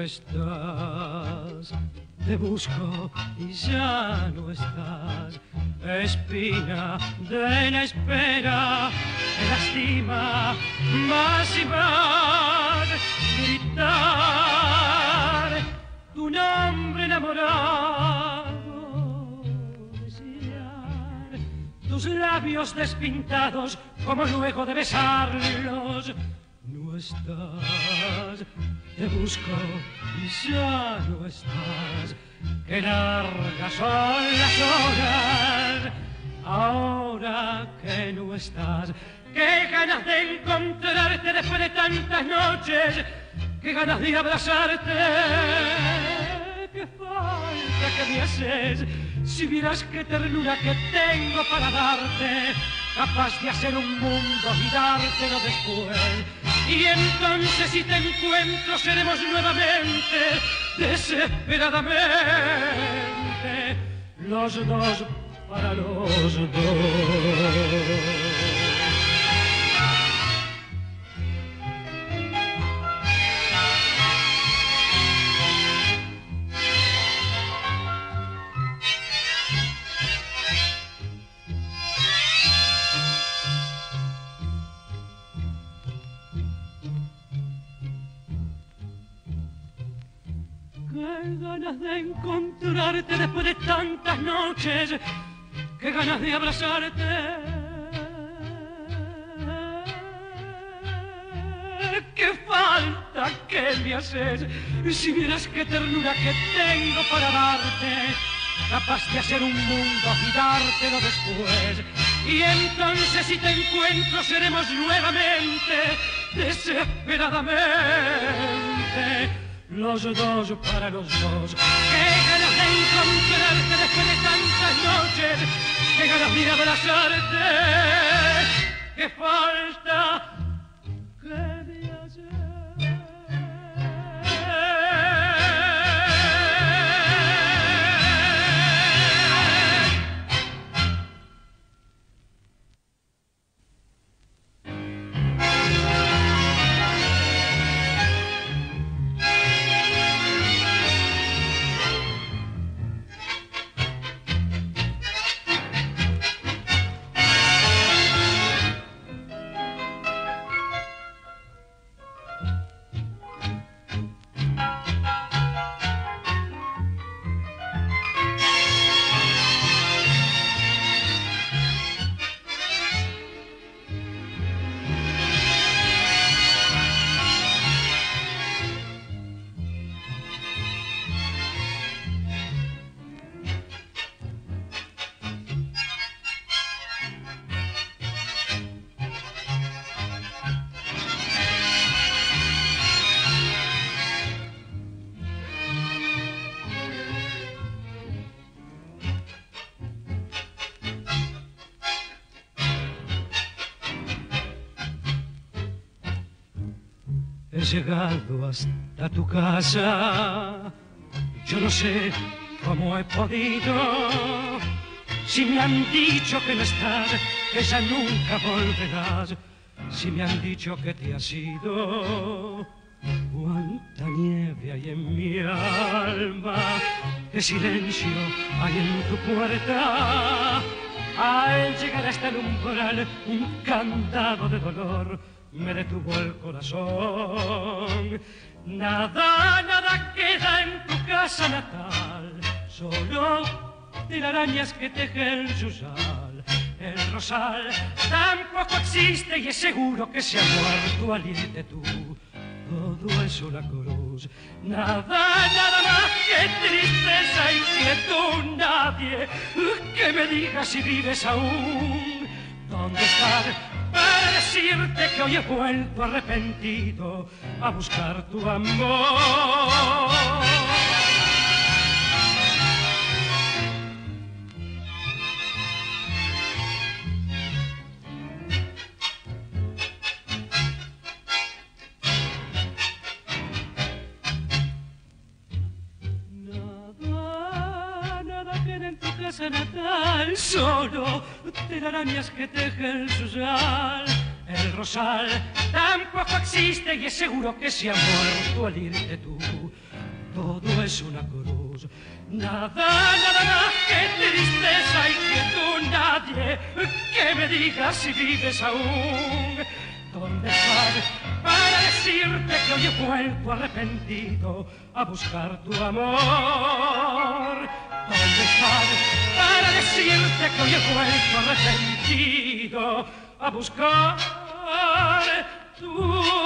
estás, te busco y ya no estás. Espina de la espera, me lastima más y más gritar tu nombre enamorado, desear tus labios despintados como luego de besarlos. Estás, te busco y ya no estás. Qué largas son las horas, ahora que no estás. Qué ganas de encontrarte después de tantas noches, qué ganas de abrazarte. Qué falta que me haces, si vieras qué ternura que tengo para darte capaz de hacer un mundo y dártelo después. Y entonces si te encuentro seremos nuevamente, desesperadamente, los dos para los dos. Ganas de encontrarte después de tantas noches, qué ganas de abrazarte. Qué falta que me haces, si vieras qué ternura que tengo para darte, capaz de hacer un mundo y dártelo después. Y entonces si te encuentro seremos nuevamente, desesperadamente los dos para los dos. Qué ganas de encontrarte después de tantas noches, qué ganas de abrazarte, qué falta llegado hasta tu casa. Yo no sé cómo he podido. Si me han dicho que no estás, que ya nunca volverás. Si me han dicho que te has ido. Cuánta nieve hay en mi alma, qué silencio hay en tu puerta. Al llegar hasta el umbral, un candado de dolor me detuvo el corazón. Nada, nada queda en tu casa natal, solo telarañas que tejen su sal. El rosal tampoco existe y es seguro que se ha muerto al irte tú. Todo es una cruz, nada, nada más que tristeza y quietud, nadie que me diga si vives aún. ¿Dónde estás? Decirte que hoy he vuelto arrepentido a buscar tu amor. Nada, nada queda en tu casa natal, solo telarañas que tejen su sal. El rosal tampoco existe y es seguro que se ha muerto al irte tú. todo es una cruz. Nada, nada, nada, qué tristeza y que tú nadie que me digas si vives aún. ¿Dónde estás para decirte que hoy he vuelto arrepentido a buscar tu amor? ¿Dónde estás para decirte que hoy he vuelto arrepentido a buscar tu amor?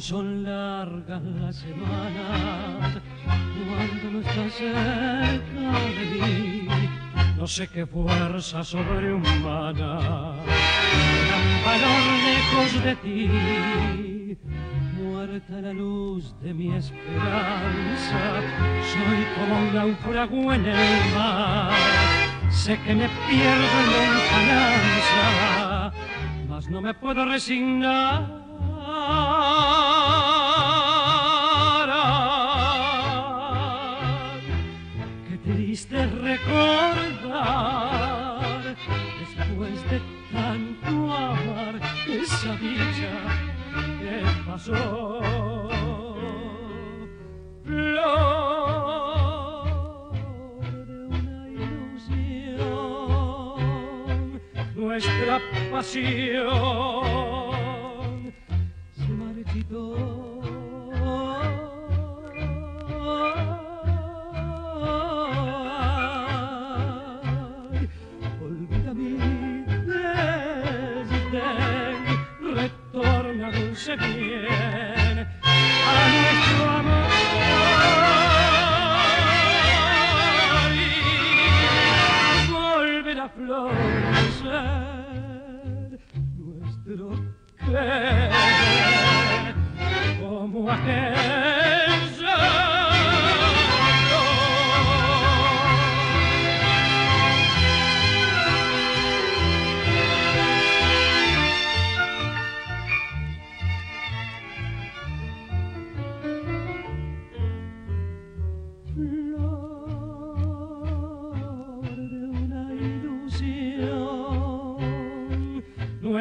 Son largas las semanas cuando no estás cerca de mí. No sé qué fuerza sobrehumana valor lejos de ti. Muerta la luz de mi esperanza, soy como un náufrago en el mar. Sé que me pierdo en lontananza, mas no me puedo resignar después de tanto amar esa dicha que pasó. Flor de una ilusión, nuestra pasión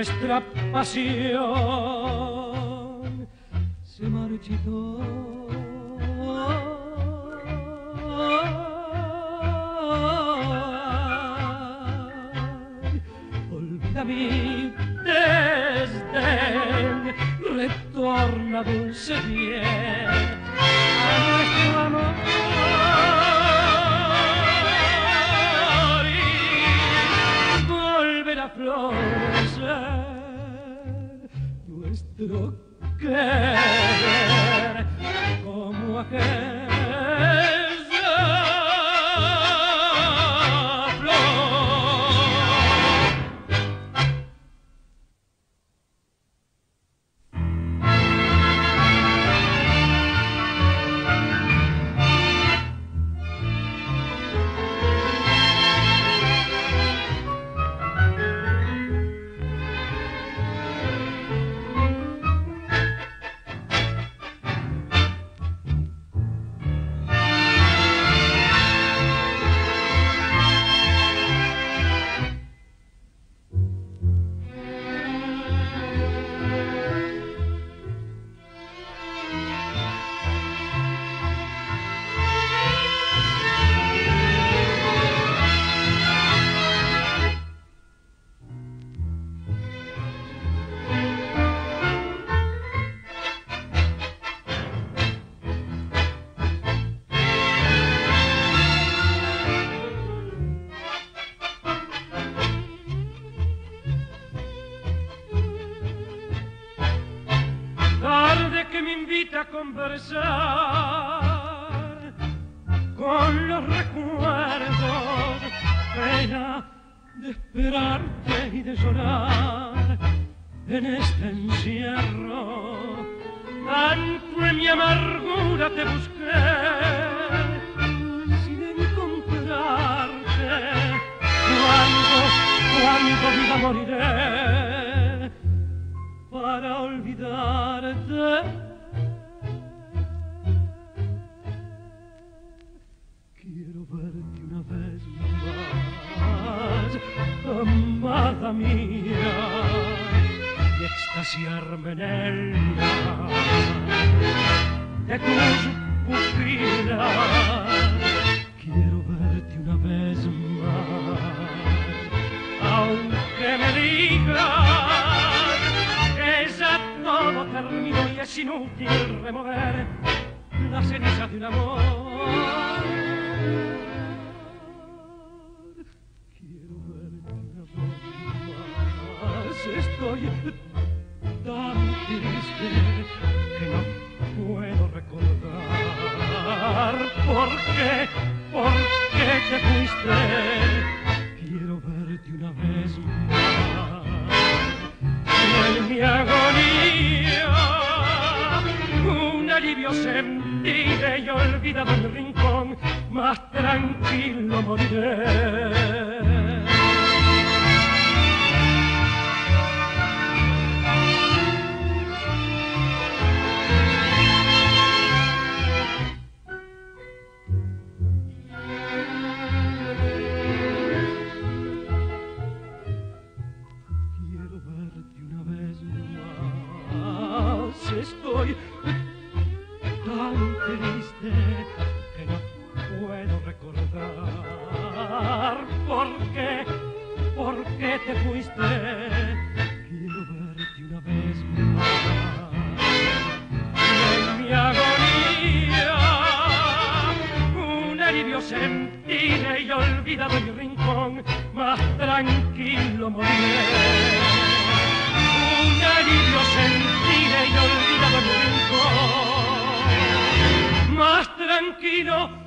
nuestra pasión se marchitó. Olvida mi desdén, retorna dulce bien a nuestro amor. a florecer nuestro querer como aquel me invita a conversar con los recuerdos, pena de esperarte y de llorar en este encierro. Tanto en mi amargura te busqué sin encontrarte. Cuando, cuando viva moriré para olvidarte. Verte una vez más, amada mía, y extasiarme en ella de tus pupilas. Quiero verte una vez más, aunque me digas que ya todo terminó y es inútil remover las cenizas de un amor. Qué, por qué te fuiste. Quiero verte una vez más en mi agonía un alivio sentiré y olvidado mi rincón, más tranquilo moriré. Olvidado mi rincón, más tranquilo moriré. Un alivio sentiré y olvidado mi rincón, más tranquilo